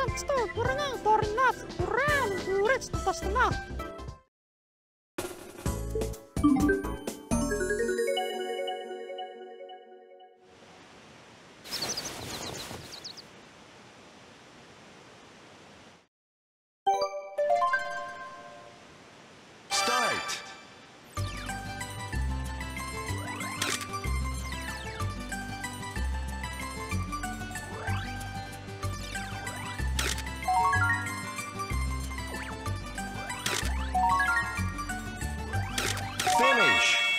Annas tästä tästä turna tornat turaan juuresta tästä Finish!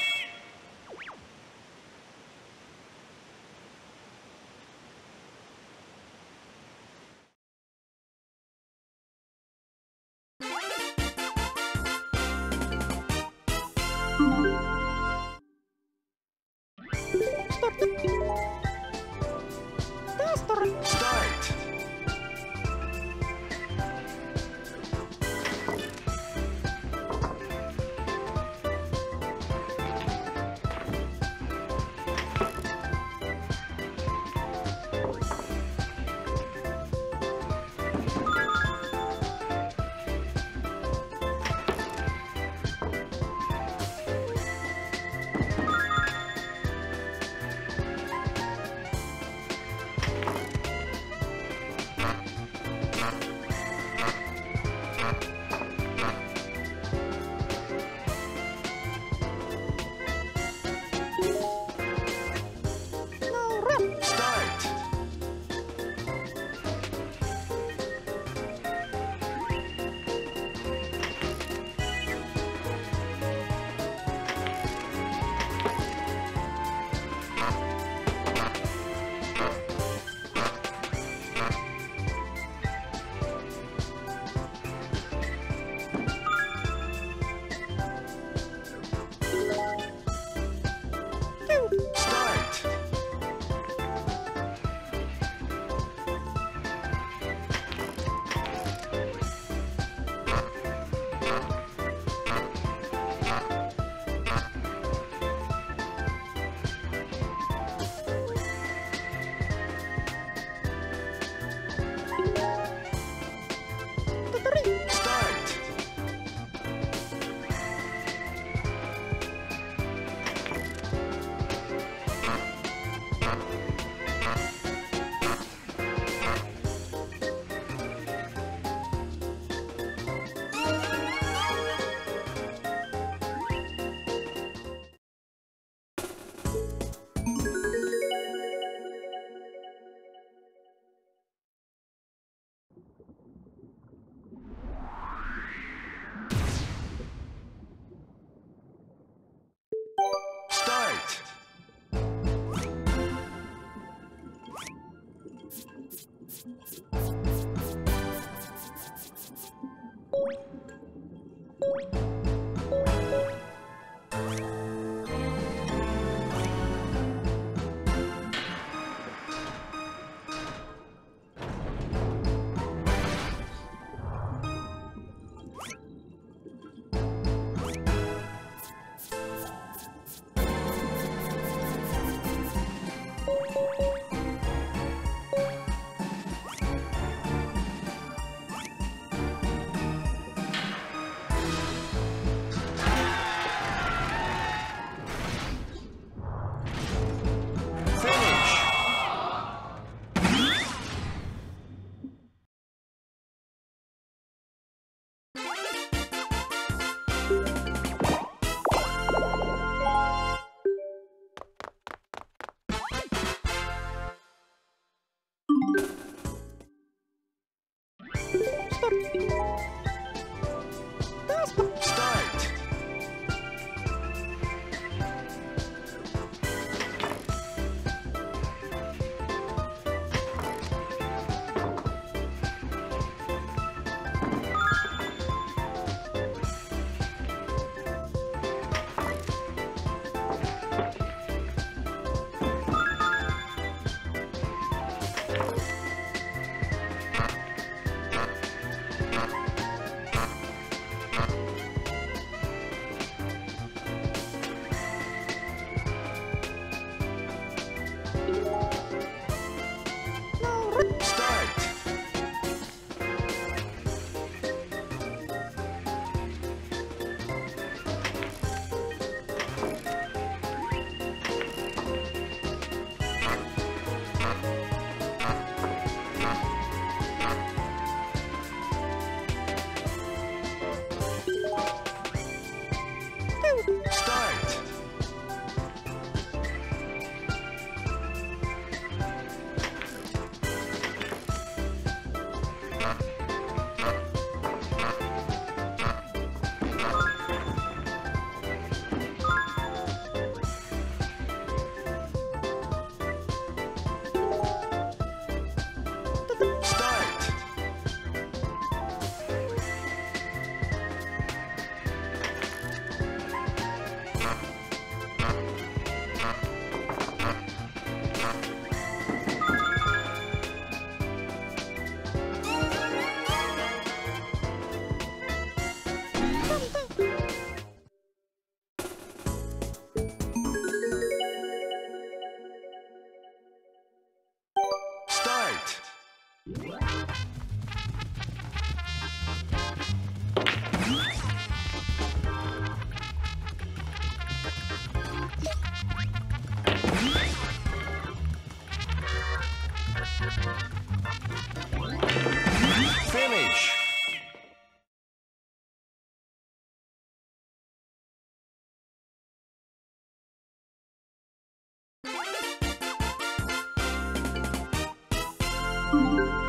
Start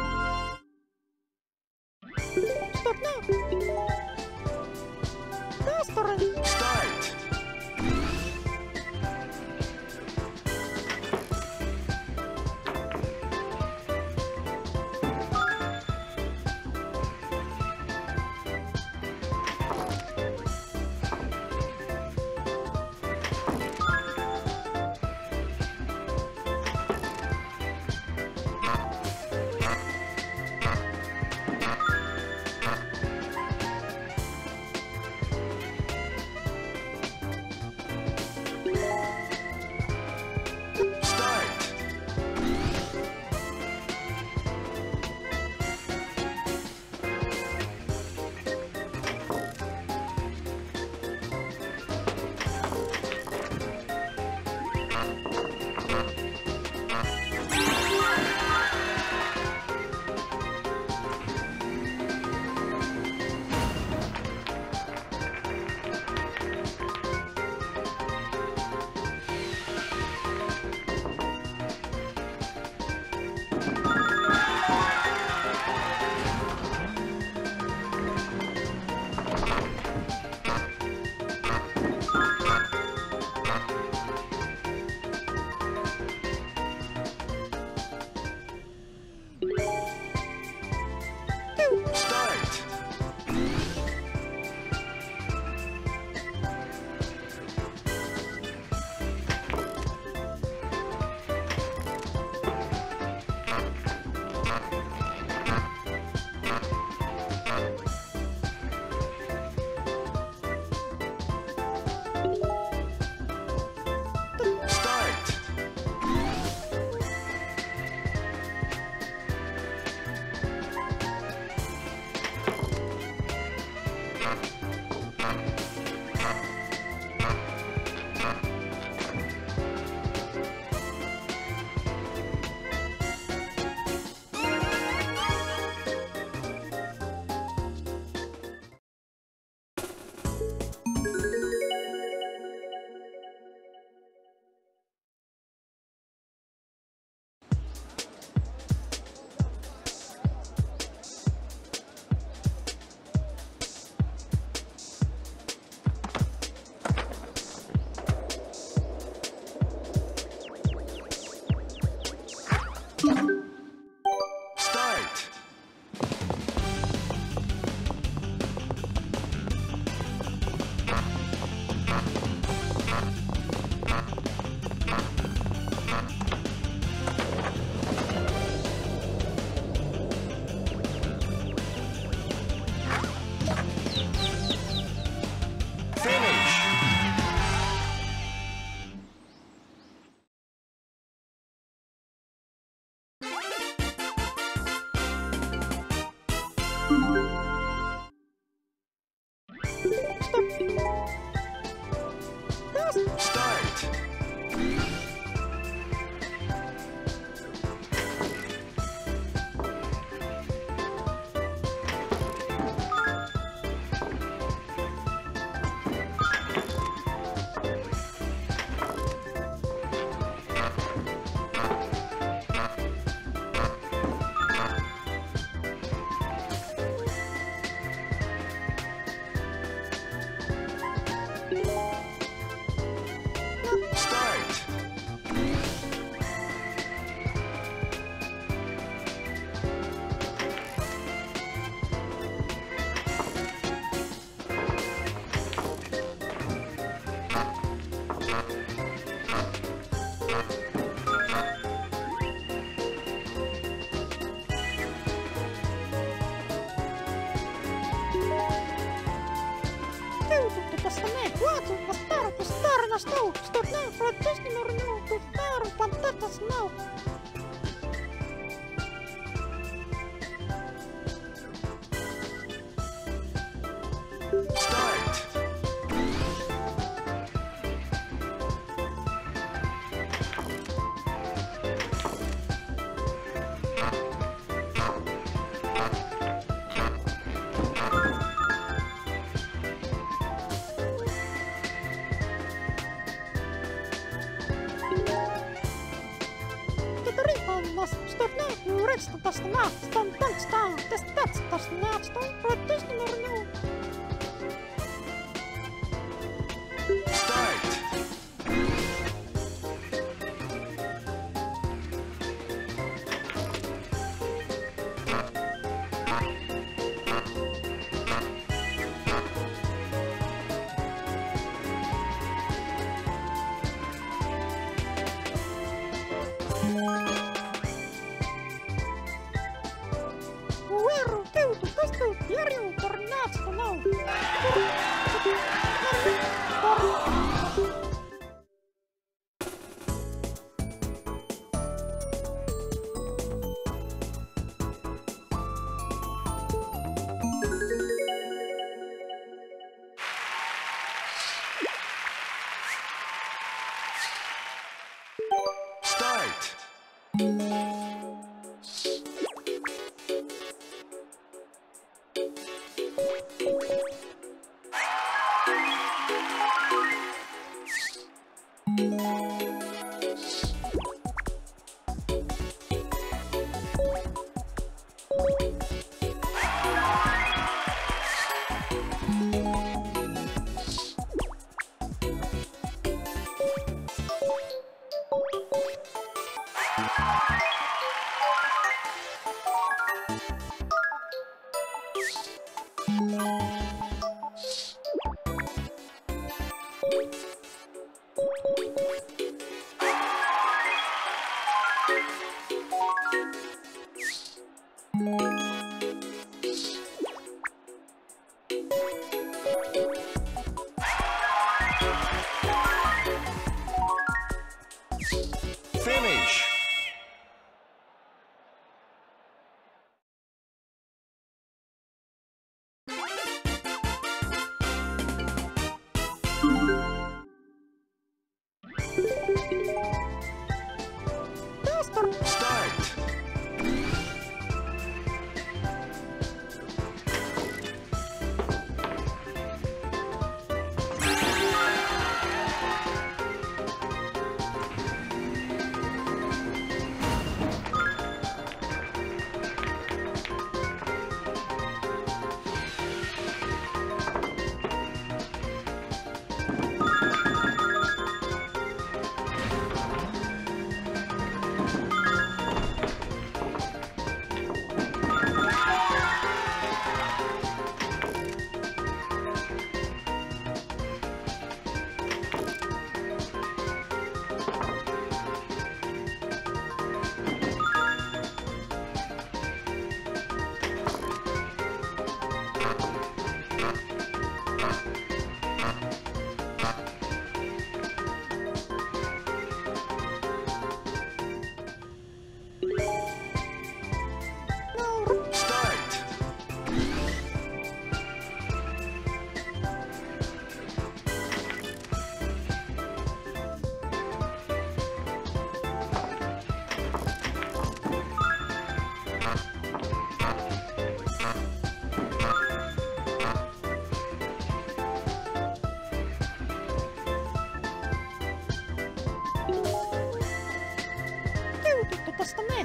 Start. us know. Ripallas, Storna, Rexta, Tasna, Stan, Tan, Stan, Testat, Tasna, Stan, Протестнер, Ну. you うん。Finish.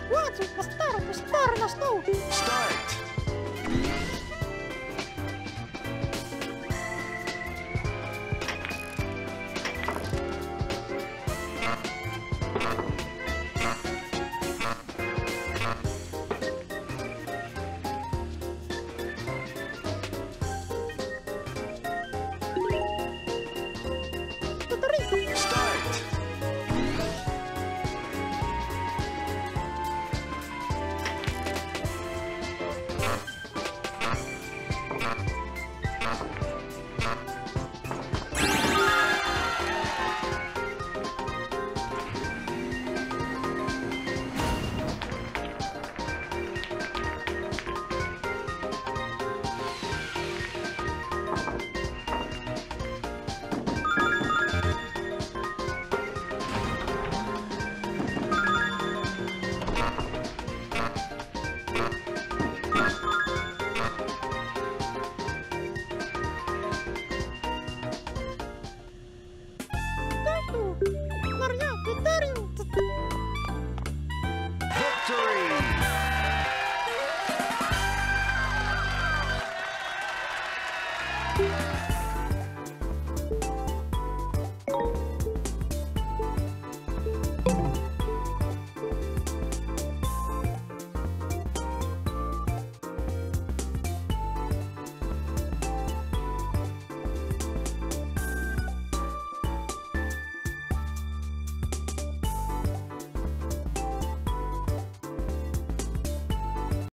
Tästä me. Vaatsi, tästä tarvasta, tarvasta. Start.